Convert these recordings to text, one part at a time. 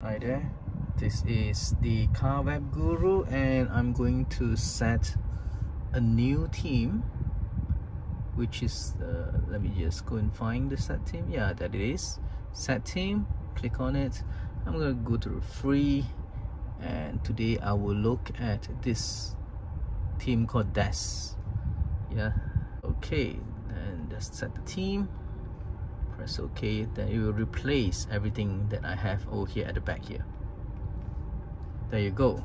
Hi there, this is the Car Web Guru and I'm going to set a new theme which is, uh, let me just go and find the set theme, yeah that it is, set theme, click on it, I'm gonna go to free and today I will look at this theme called Desk. Yeah, okay, and just set the theme press OK then it will replace everything that I have over here at the back here. There you go.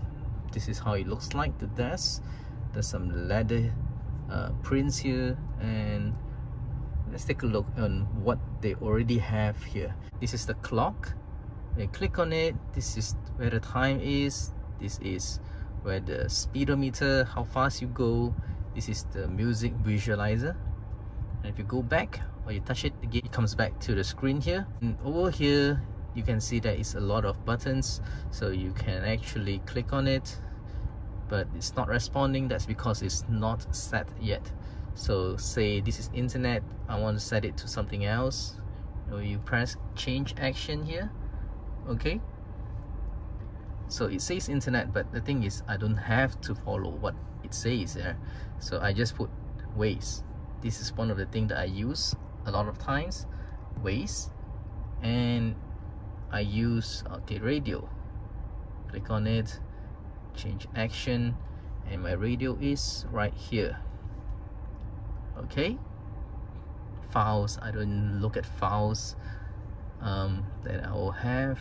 This is how it looks like the desk. There's some leather uh, prints here and let's take a look on what they already have here. This is the clock. When click on it. This is where the time is. This is where the speedometer how fast you go. This is the music visualizer and if you go back or you touch it again it comes back to the screen here. And over here you can see that it's a lot of buttons. So you can actually click on it but it's not responding. That's because it's not set yet. So say this is internet I want to set it to something else. You, you press change action here? Okay. So it says internet but the thing is I don't have to follow what it says there so I just put Waze this is one of the things that I use a lot of times Waze and I use okay radio. Click on it change action and my radio is right here. Okay? Files I don't look at files um, that I will have.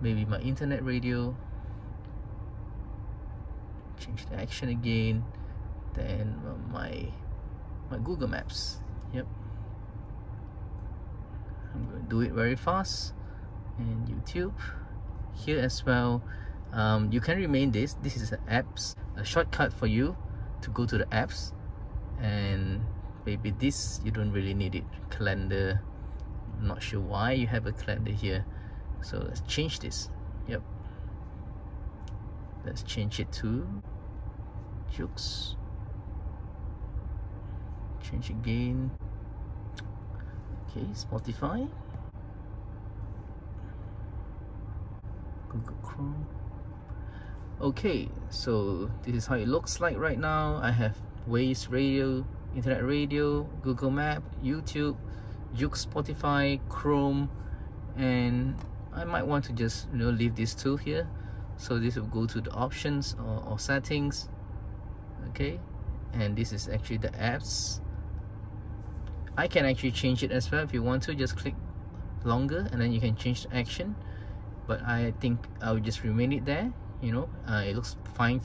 Maybe my internet radio. Change the action again. Then my my Google Maps. Yep. I'm going to do it very fast. And YouTube. Here as well. Um, you can remain this. This is an apps a shortcut for you to go to the apps. And maybe this you don't really need it. Calendar. I'm not sure why you have a calendar here. So let's change this. Yep. Let's change it to Jukes change again. Okay Spotify. Google Chrome. Okay so this is how it looks like right now. I have Waze radio internet radio Google Map YouTube Juke Spotify Chrome and I might want to just you know leave these two here. So this will go to the options or, or settings. Okay and this is actually the apps I can actually change it as well. If you want to just click longer and then you can change the action. But I think I'll just remain it there you know. Uh, it looks fine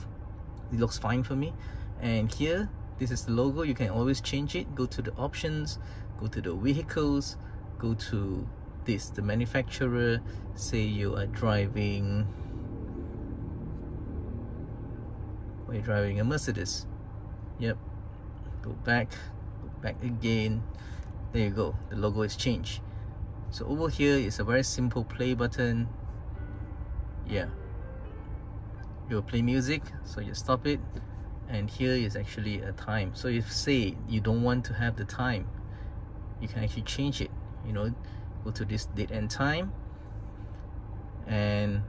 it looks fine for me. And here this is the logo. You can always change it. Go to the options go to the vehicles go to this the manufacturer. Say you are driving you're driving a Mercedes. Yep. Go back back again. There you go. The logo is changed. So over here is a very simple play button. Yeah. You'll play music so you stop it. And here is actually a time. So if say you don't want to have the time you can actually change it. You know go to this date and time. And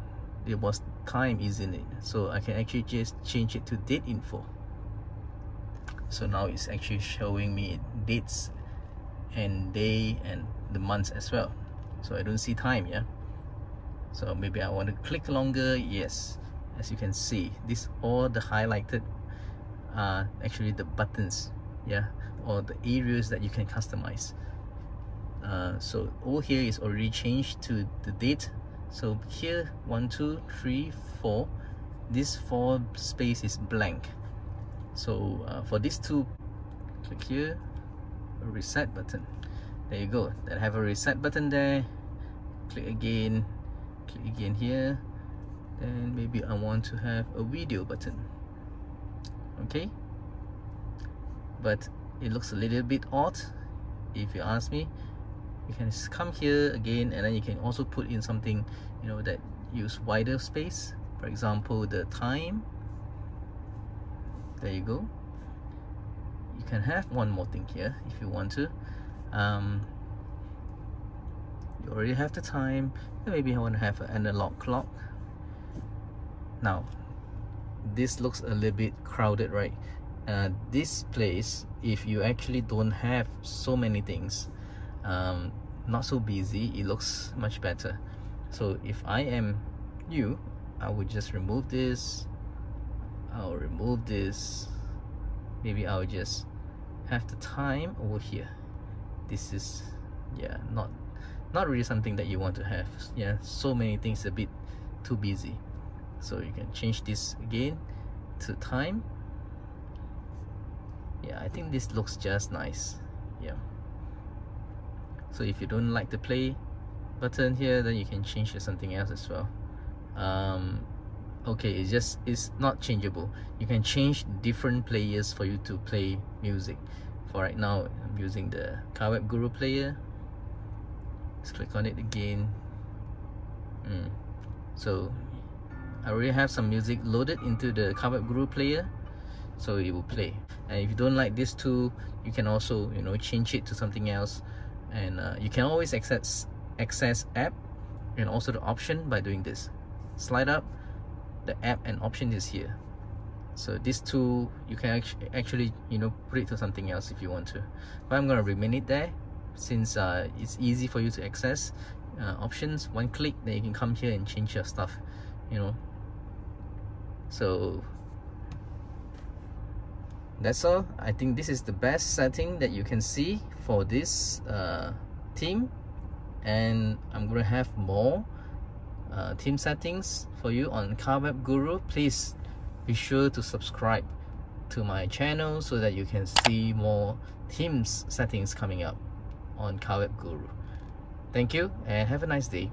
there was time is in it? So I can actually just change it to date info so now it's actually showing me dates and day and the months as well. So I don't see time yeah? So maybe I want to click longer yes. As you can see this all the highlighted are actually the buttons yeah? Or the areas that you can customize. Uh, so all here is already changed to the date. So here one two three four. This four space is blank so uh, for these two click here reset button. There you go. Then have a reset button there. Click again. Click again here. Then maybe I want to have a video button. Okay? But it looks a little bit odd if you ask me. You can come here again and then you can also put in something you know that use wider space. For example the time there you go. You can have one more thing here if you want to. Um, you already have the time. Maybe I want to have an analog clock. Now this looks a little bit crowded right? Uh, this place if you actually don't have so many things um, not so busy it looks much better. So if I am you I would just remove this I'll remove this. Maybe I'll just have the time over here. This is yeah not not really something that you want to have. Yeah so many things a bit too busy. So you can change this again to time. Yeah I think this looks just nice. Yeah. So if you don't like the play button here then you can change to something else as well. Um, okay it's just it's not changeable. You can change different players for you to play music. For right now I'm using the Car Web Guru player. Let's click on it again. Mm. so I already have some music loaded into the Car Web Guru player so it will play. And if you don't like this tool you can also you know change it to something else. And uh, you can always access access app and also the option by doing this. Slide up the app and option is here. So this tool you can actually, you know put it to something else if you want to. But I'm gonna remain it there since uh, it's easy for you to access uh, options. One click then you can come here and change your stuff you know. So that's all. I think this is the best setting that you can see for this uh, and I'm gonna have more uh, theme settings for you on Car Web Guru please be sure to subscribe to my channel so that you can see more themes settings coming up on Car Web Guru. Thank you and have a nice day